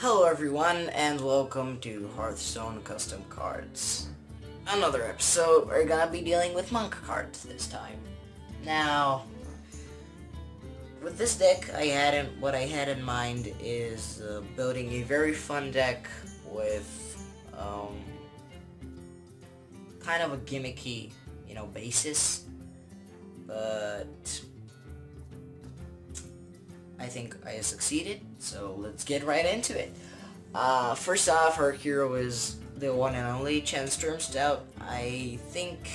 Hello everyone and welcome to Hearthstone Custom Cards. Another episode, we're gonna be dealing with monk cards this time. Now, with this deck, I had in, what I had in mind is uh, building a very fun deck with um, kind of a gimmicky, you know, basis, but I think I succeeded, so let's get right into it. Uh, first off, our hero is the one and only Chen Stormstout. I think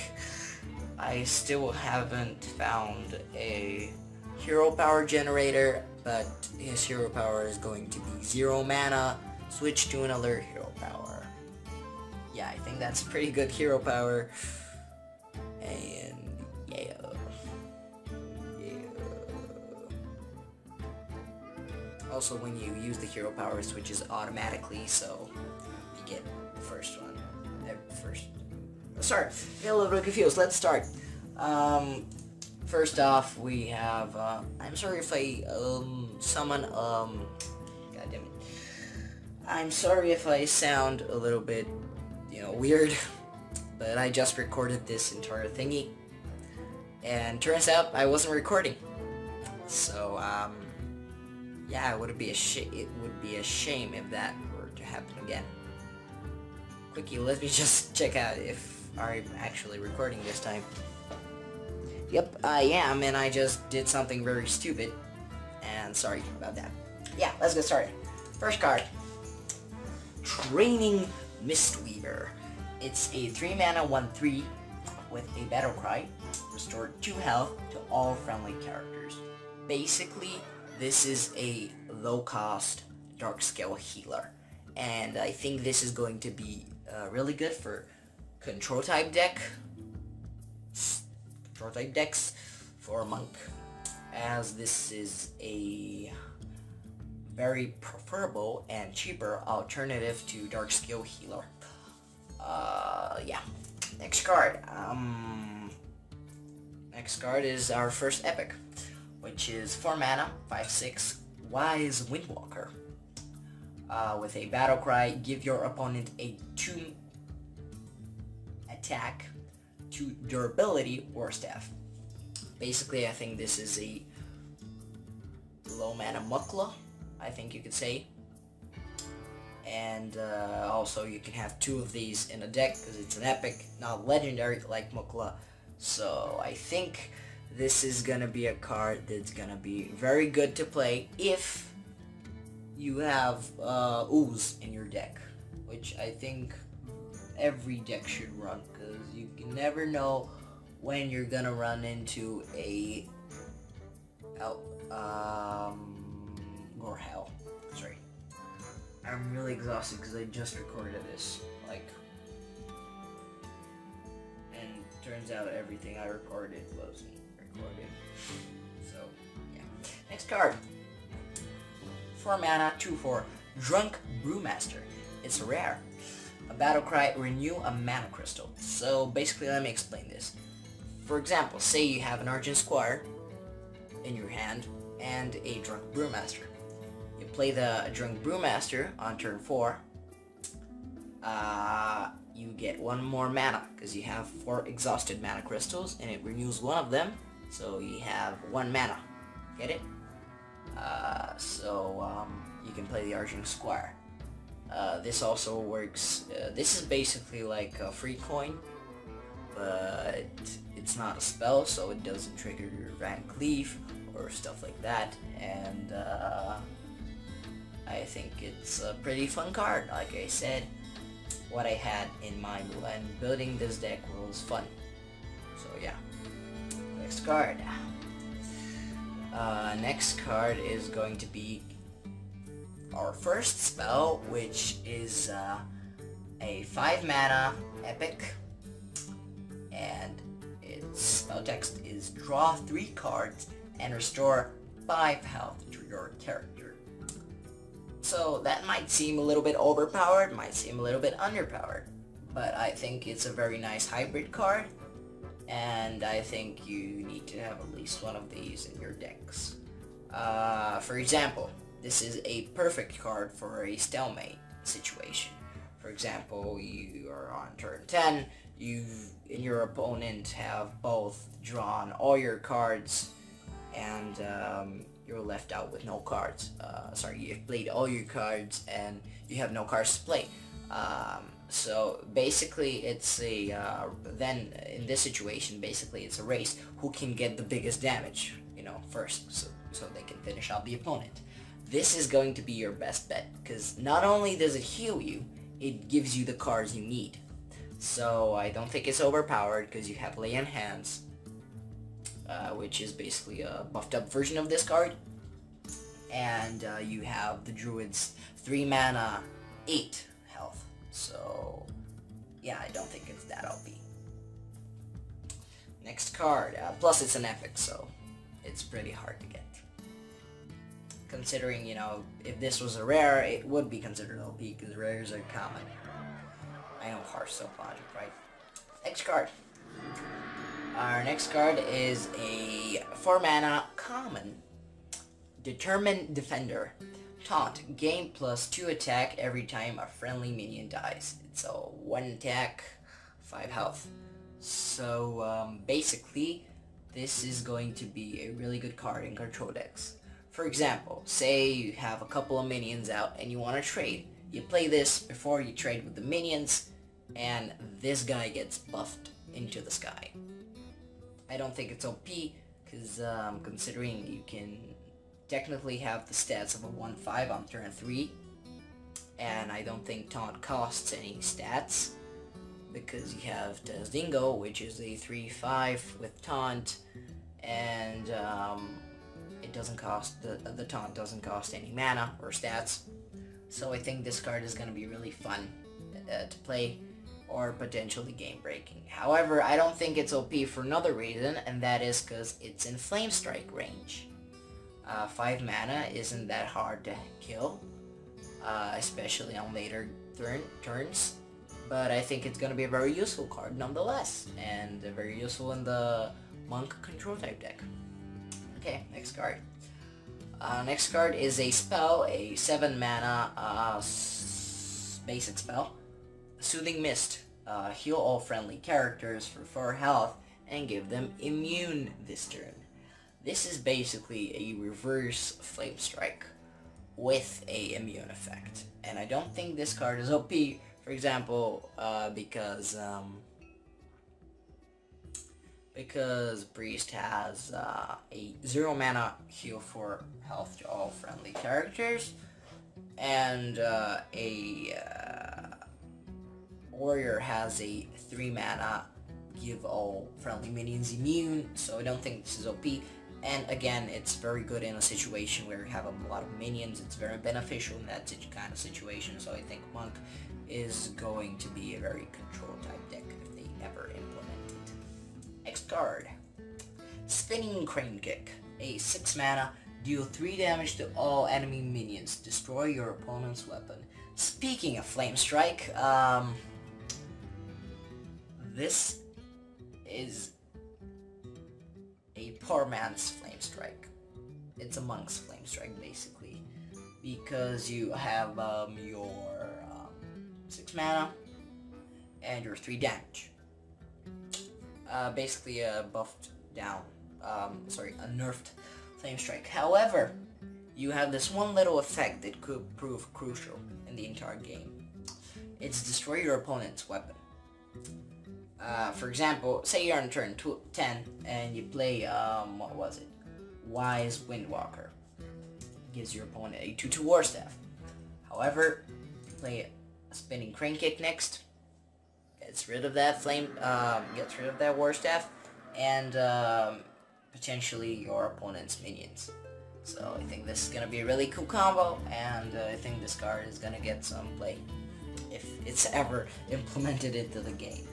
I still haven't found a hero power generator, but his hero power is going to be zero mana, switch to another hero power. Yeah, I think that's pretty good hero power. And Also, when you use the hero power, it switches automatically, so you get the first one. First. Sorry, get a little bit confused. Let's start. Um, first off, we have. Uh, I'm sorry if I um summon um. God damn it. I'm sorry if I sound a little bit, you know, weird, but I just recorded this entire thingy, and turns out I wasn't recording. So um yeah, it would be a sh it would be a shame if that were to happen again. Quickie, let me just check out if I'm actually recording this time. Yep, I am, and I just did something very stupid. And sorry about that. Yeah, let's get started. First card. Training Mistweaver. It's a 3 mana 1-3 with a Battle Cry. Restore 2 health to all friendly characters. Basically, this is a low-cost dark scale healer. And I think this is going to be uh, really good for control type deck. Control type decks for a Monk. As this is a very preferable and cheaper alternative to dark scale healer. Uh, yeah. Next card. Um, next card is our first epic which is 4 mana, 5-6, Wise Windwalker. Uh, with a battle cry, give your opponent a 2 attack, 2 durability, or staff. Basically, I think this is a low mana Mukla, I think you could say. And uh, also you can have two of these in a deck because it's an epic, not legendary like Mukla. So I think this is gonna be a card that's gonna be very good to play if you have uh, Ooze in your deck, which I think every deck should run, because you can never know when you're gonna run into a um, Gorehowl. Sorry. I'm really exhausted because I just recorded this, like, and turns out everything I recorded wasn't So, yeah. Next card. 4 mana, 2-4. Drunk Brewmaster. It's rare. A battle cry, renew a mana crystal. So basically, let me explain this. For example, say you have an Argent Squire in your hand and a Drunk Brewmaster. You play the Drunk Brewmaster on turn 4. Uh, you get one more mana because you have four exhausted mana crystals and it renews one of them so you have one mana. Get it? Uh, so um, you can play the Argent Squire. Uh, this also works, uh, this is basically like a free coin, but it's not a spell, so it doesn't trigger your VanCleef or stuff like that, and uh, I think it's a pretty fun card. Like I said, what I had in mind when building this deck was fun. So yeah. Next card. Uh, next card is going to be our first spell, which is uh, a 5 mana epic. And its spell text is draw 3 cards and restore 5 health to your character. So that might seem a little bit overpowered, might seem a little bit underpowered. But I think it's a very nice hybrid card and I think you need to have at least one of these in your decks. Uh, for example, this is a perfect card for a stalemate situation. For example, you are on turn 10, you and your opponent have both drawn all your cards and um, you're left out with no cards. Uh, sorry, you've played all your cards and you have no cards to play. Um, so basically it's a, uh, then in this situation, basically it's a race who can get the biggest damage, you know, first, so, so they can finish out the opponent. This is going to be your best bet, because not only does it heal you, it gives you the cards you need. So I don't think it's overpowered, because you have Lay on Hands, uh, which is basically a buffed up version of this card. And uh, you have the Druid's 3 mana, 8 health. So, yeah, I don't think it's that OP. Next card. Uh, plus, it's an epic, so it's pretty hard to get. Considering, you know, if this was a rare, it would be considered OP, because rares are common. I know Hearthstone logic, right? Next card. Our next card is a 4 mana common Determined Defender. Taunt. Gain plus 2 attack every time a friendly minion dies. It's a 1 attack, 5 health. So um, basically, this is going to be a really good card in control decks. For example, say you have a couple of minions out and you want to trade. You play this before you trade with the minions, and this guy gets buffed into the sky. I don't think it's OP, because um, considering you can technically have the stats of a 1-5 on turn 3. And I don't think Taunt costs any stats. Because you have Tazdingo, which is a 3-5 with Taunt. And um, it doesn't cost, the, the Taunt doesn't cost any mana or stats. So I think this card is going to be really fun uh, to play or potentially game breaking. However, I don't think it's OP for another reason, and that is because it's in Flame Strike range. Uh, 5 mana isn't that hard to kill, uh, especially on later turn turns. But I think it's going to be a very useful card nonetheless, and very useful in the Monk control type deck. Okay, next card. Uh, next card is a spell, a 7 mana uh, basic spell. Soothing Mist. Uh, heal all friendly characters for 4 health and give them immune this turn. This is basically a reverse Flame Strike with a immune effect. And I don't think this card is OP, for example, uh, because um, because Priest has uh, a 0 mana heal for health to all friendly characters, and uh, a uh, Warrior has a 3 mana give all friendly minions immune, so I don't think this is OP. And again, it's very good in a situation where you have a lot of minions. It's very beneficial in that kind of situation. So I think Monk is going to be a very control type deck if they ever implement it. Next card. Spinning Crane Kick. A 6 mana, deal 3 damage to all enemy minions. Destroy your opponent's weapon. Speaking of Flame Strike, um, this is a poor man's flame strike. It's a monk's flame strike basically, because you have um, your um, six mana and your three damage. Uh, basically a buffed down, um, sorry, a nerfed flame strike. However, you have this one little effect that could prove crucial in the entire game. It's destroy your opponent's weapon. Uh, for example, say you're on turn 10 and you play, um, what was it? Wise Windwalker. Gives your opponent a 2-2 War Staff. However, play a Spinning Crane Kick next. Gets rid of that flame, um, gets rid of that War Staff, and um, potentially your opponent's minions. So I think this is going to be a really cool combo, and uh, I think this card is going to get some play if it's ever implemented into the game.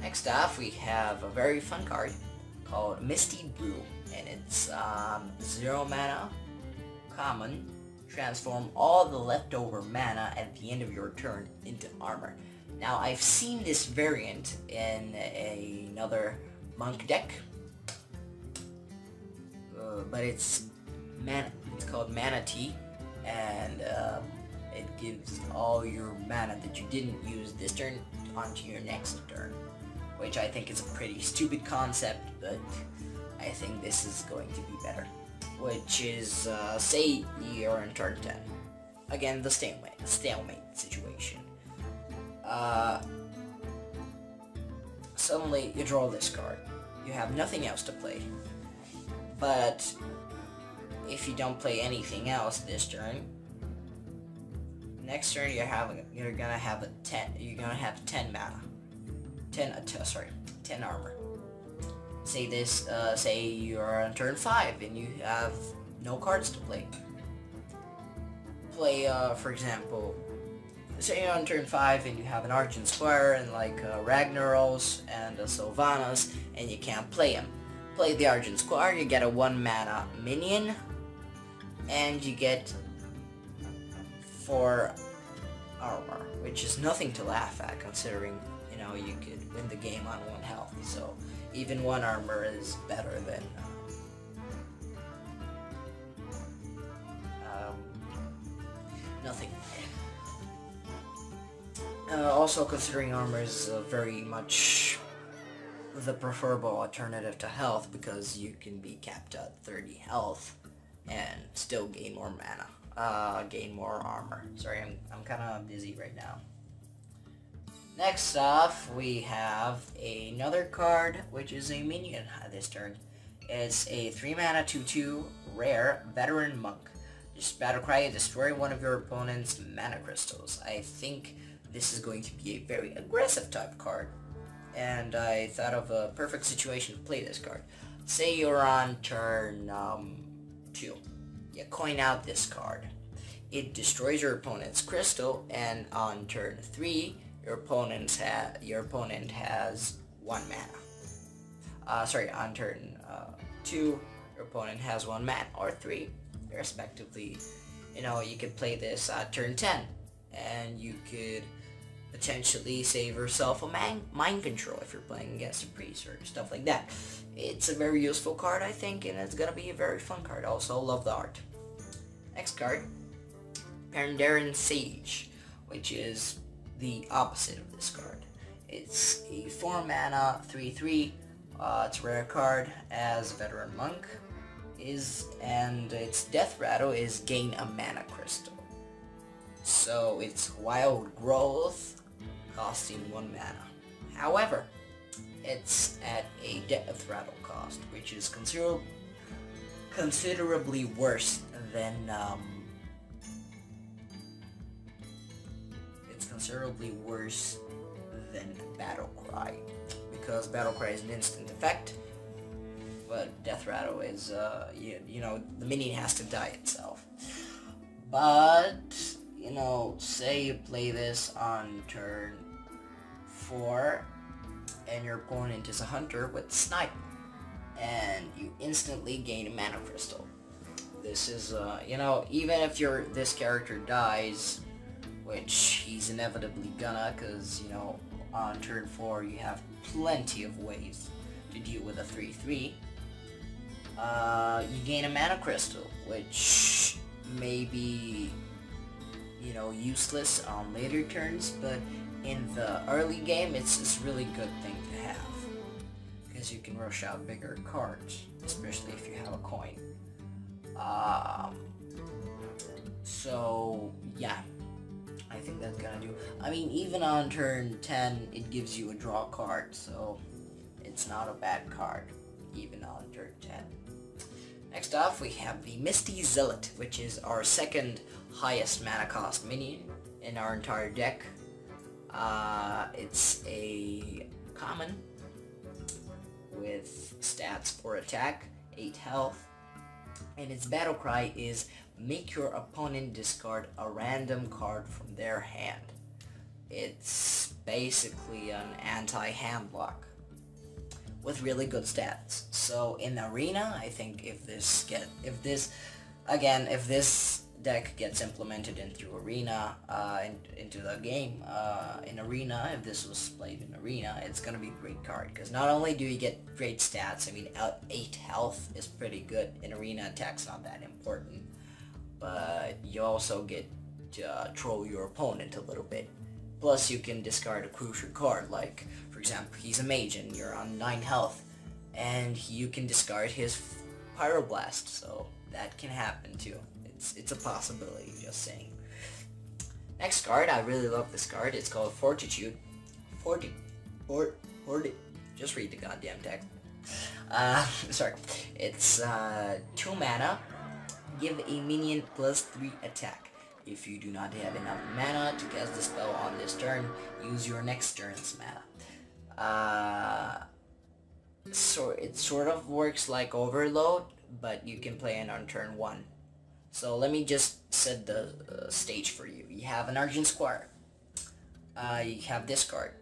Next off, we have a very fun card called Misty Brew, and it's um, zero mana, common, transform all the leftover mana at the end of your turn into armor. Now, I've seen this variant in a, another monk deck, uh, but it's man It's called Mana Tea, and um, it gives all your mana that you didn't use this turn onto your next turn, which I think is a pretty stupid concept, but I think this is going to be better. Which is, uh, say you're in turn 10. Again, the stalemate, stalemate situation. Uh, suddenly you draw this card. You have nothing else to play. But if you don't play anything else this turn, next turn you're having you're gonna have a ten. You're gonna have ten mana, ten. Uh, sorry, ten armor. Say this. Uh, say you're on turn five and you have no cards to play. Play, uh, for example, say you're on turn 5 and you have an Argent Squire and like uh, Ragnaros and a Sylvanas and you can't play them. Play the Argent Squire, you get a 1 mana minion and you get 4 armor, which is nothing to laugh at considering, know, you could win the game on 1 health. So even 1 armor is better than uh, um, nothing. Uh, also considering armor is uh, very much the preferable alternative to health because you can be capped at 30 health and still gain more mana, uh, gain more armor. Sorry, I'm, I'm kind of busy right now. Next off, we have another card, which is a minion this turn. It's a 3 mana 2-2 rare veteran monk. Just battle cry, destroy one of your opponent's mana crystals. I think this is going to be a very aggressive type card. And I thought of a perfect situation to play this card. Say you're on turn um, 2. You coin out this card. It destroys your opponent's crystal, and on turn 3, your, opponent's ha your opponent has 1 mana. Uh, sorry, on turn uh, 2, your opponent has 1 mana, or 3, respectively. You know, you could play this at turn 10, and you could potentially save yourself a man mind control if you're playing against a priest or stuff like that. It's a very useful card, I think, and it's gonna be a very fun card. Also, love the art. Next card, Pandaren Sage, which is the opposite of this card. It's a 4 mana, 3-3, uh, it's a rare card as Veteran Monk is, and its death rattle is gain a mana crystal. So it's wild growth costing 1 mana. However, it's at a death rattle cost, which is consider considerably worse than um, considerably worse than Battle Cry because Battle Cry is an instant effect but Death Rattle is uh, you, you know the minion has to die itself but you know say you play this on turn 4 and your opponent is a hunter with snipe and you instantly gain a mana crystal. This is, uh, you know, even if your this character dies, which he's inevitably gonna, because, you know, on turn 4 you have plenty of ways to deal with a 3-3, uh, you gain a mana crystal, which may be, you know, useless on later turns, but in the early game, it's, a really good thing to have. Because you can rush out bigger cards, especially if you have a coin. Um, so, yeah. I think that's gonna do. I mean, even on turn 10, it gives you a draw card, so it's not a bad card, even on turn 10. Next off, we have the Misty Zealot, which is our second highest mana cost minion in our entire deck. Uh, it's a common with stats for attack, 8 health, and its battle cry is make your opponent discard a random card from their hand. It's basically an anti-hand block with really good stats. So in arena, I think if this get if this again if this deck gets implemented into Arena, uh, in, into the game, uh, in Arena, if this was played in Arena, it's gonna be a great card, because not only do you get great stats, I mean, 8 health is pretty good, in Arena attack's not that important, but you also get to uh, troll your opponent a little bit. Plus, you can discard a crucial card, like, for example, he's a mage and you're on 9 health, and you can discard his Pyroblast, so that can happen too. It's, it's a possibility, just saying. Next card, I really love this card. It's called Fortitude. Forti... Fort... Forti... Just read the goddamn text. Uh, sorry. It's, uh, 2 mana. Give a minion plus 3 attack. If you do not have enough mana to cast the spell on this turn, use your next turn's mana. Uh, so it sort of works like Overload, but you can play it on turn 1. So let me just set the uh, stage for you. You have an Argent Squire. Uh, you have this card.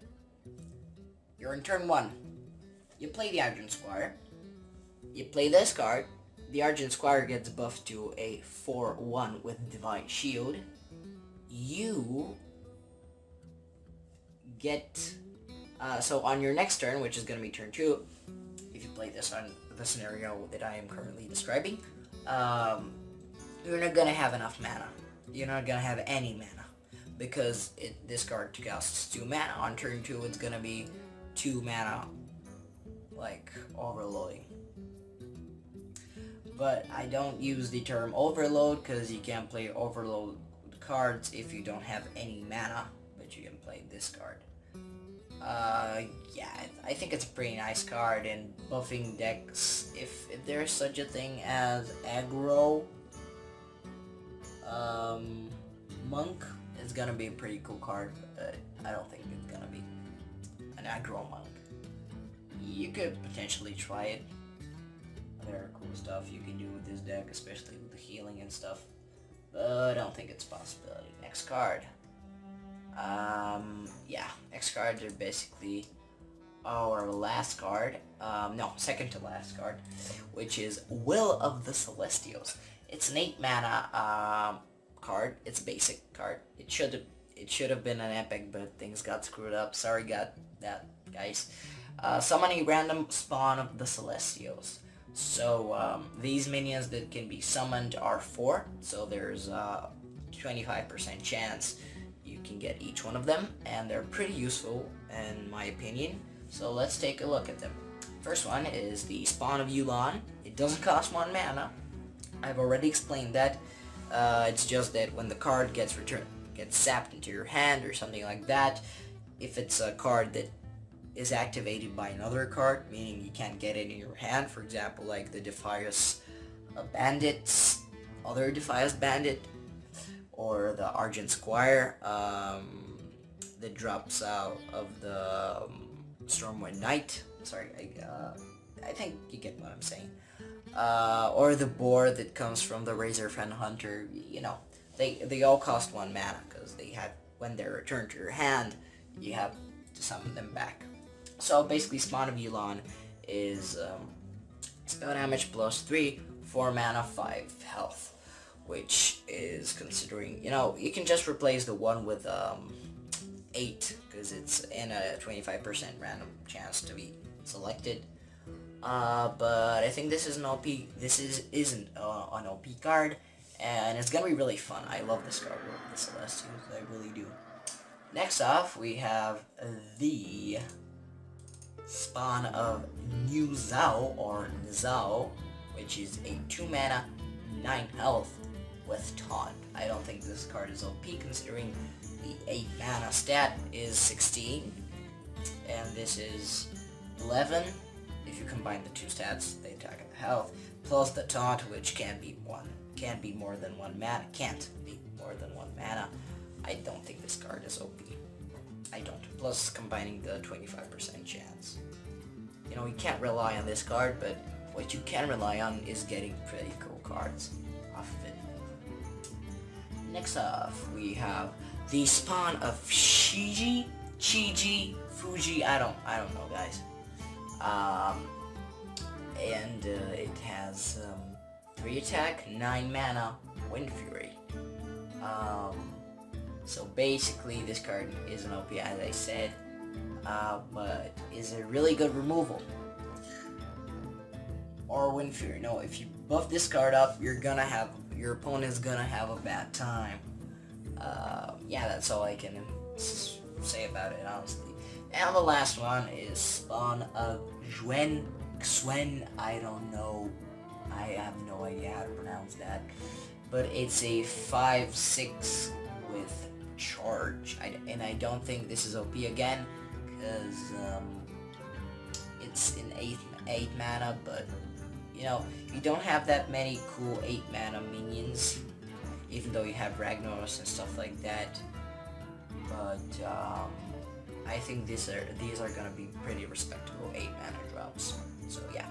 You're in turn 1. You play the Argent Squire. You play this card the Argent Squire gets buffed to a 4-1 with Divine Shield. You get... Uh, so on your next turn, which is going to be turn 2, if you play this on the scenario that I am currently describing, um, you're not going to have enough mana. You're not going to have any mana. Because it, this card costs 2 mana. On turn 2, it's going to be 2 mana, like, overloading but I don't use the term overload because you can't play overload cards if you don't have any mana, but you can play this card. Uh, yeah, I think it's a pretty nice card in buffing decks, if, if there's such a thing as aggro, um, monk is gonna be a pretty cool card, but I don't think it's gonna be an aggro monk. You could potentially try it, there are cool stuff you can do with this deck, especially with the healing and stuff. But I don't think it's possibility. Next card. Um, yeah, next cards are basically our last card. Um, no, second to last card, which is Will of the Celestials. It's an 8 mana um, card. It's a basic card. It should have it should have been an epic, but things got screwed up. Sorry, got that, guys. Uh, a random spawn of the Celestials. So um, these minions that can be summoned are four, so there's a 25% chance you can get each one of them, and they're pretty useful in my opinion. So let's take a look at them. First one is the Spawn of Yu'lon. It doesn't cost one mana. I've already explained that. Uh, it's just that when the card gets returned, gets sapped into your hand or something like that, if it's a card that is activated by another card, meaning you can't get it in your hand. For example, like the Defias uh, Bandits, other Defias Bandit, or the Argent Squire um, that drops out of the um, Stormwind Knight. Sorry, I, uh, I think you get what I'm saying. Uh, or the boar that comes from the Razor Razorfen Hunter, you know, they, they all cost one mana because they had, when they're returned to your hand, you have to summon them back. So basically Spawn of Yu'lon is um, spell damage plus 3, 4 mana, 5 health. Which is considering, you know, you can just replace the one with um, 8 because it's in a 25% random chance to be selected. Uh, but I think this is an OP, this is, isn't uh, an OP card, and it's gonna be really fun. I love this card, the Celestials, I really do. Next off, we have the spawn of Niuzao, or Zao, which is a 2 mana, 9 health with Taunt. I don't think this card is OP considering the 8 mana stat is 16, and this is 11 if you combine the two stats, the attack and the health, plus the Taunt, which can be one, can be more than one mana, can't be more than one mana. I don't think this card is OP. I don't. Plus combining the 25% chance. You know, you can't rely on this card, but what you can rely on is getting pretty cool cards off of it. Next off, we have the spawn of Shiji, Chiji, Fuji, I don't, I don't know guys. Um, and uh, it has um, 3 attack, 9 mana, Wind Fury. Um, so basically, this card is an OP, as I said, uh, but is a really good removal. Or Wind Fury. No, if you buff this card up, you're gonna have your opponent is gonna have a bad time. Uh, yeah, that's all I can say about it, honestly. And the last one is Spawn of Xuen. Xuen, I don't know. I have no idea how to pronounce that. But it's a 5-6 with charge. I, and I don't think this is OP again, because um, it's an 8, eight mana, but, you know, you don't have that many cool 8 mana minions, even though you have Ragnaros and stuff like that. But, um, I think these are these are gonna be pretty respectable 8 mana drops. So yeah.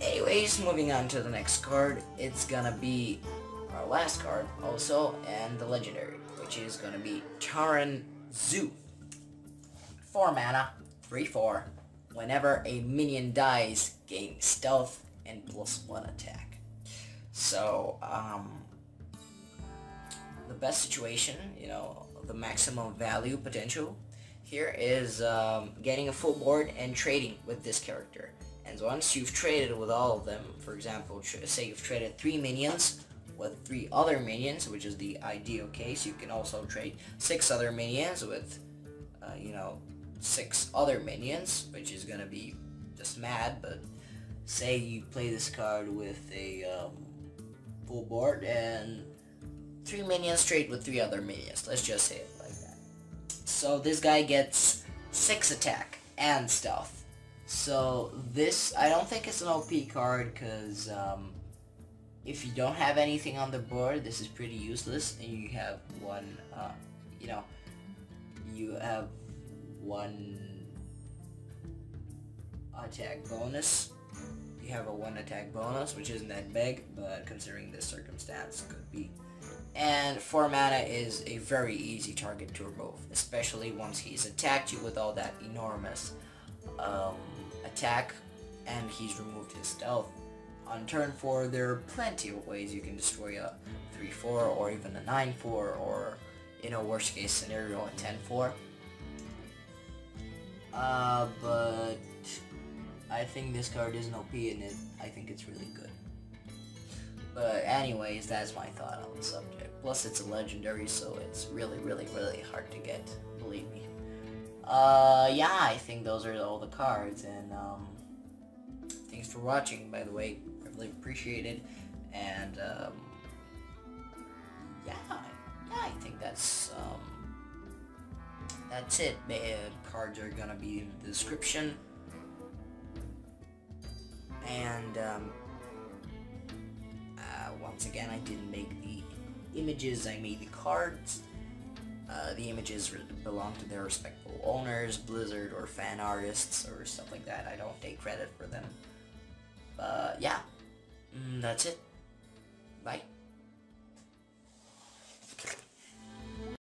Anyways, moving on to the next card, it's gonna be our last card also, and the legendary, which is gonna be Taran Zhu. 4 mana, 3-4. Whenever a minion dies, gain stealth and plus 1 attack. So, um, the best situation, you know, the maximum value potential here is um, getting a full board and trading with this character. And once you've traded with all of them, for example, say you've traded three minions with three other minions, which is the ideal case, you can also trade six other minions with, uh, you know, six other minions, which is gonna be just mad, but say you play this card with a um, full board and three minions trade with three other minions, let's just say it like that. So this guy gets six attack and stealth. So this, I don't think it's an OP card because um, if you don't have anything on the board, this is pretty useless and you have one, uh, you know, you have one attack bonus. You have a one attack bonus, which isn't that big, but considering this circumstance, could be. And 4 mana is a very easy target to remove, especially once he's attacked you with all that enormous um, attack and he's removed his stealth. On turn 4, there are plenty of ways you can destroy a 3-4 or even a 9-4 or, in a worst case scenario, a 10-4. Uh, but I think this card is an OP and it, I think it's really good. But anyways, that's my thought on the subject. Plus it's a legendary, so it's really, really, really hard to get, believe me. Uh, yeah, I think those are all the cards, and, um, thanks for watching, by the way. Really appreciate it, and, um, yeah, yeah, I think that's, um, that's it. The cards are gonna be in the description, and, um, uh, once again, I didn't make the images, I made the cards, uh, the images belong to their respectful owners, Blizzard or fan artists or stuff like that. I don't take credit for them. But yeah, mm, that's it. Bye.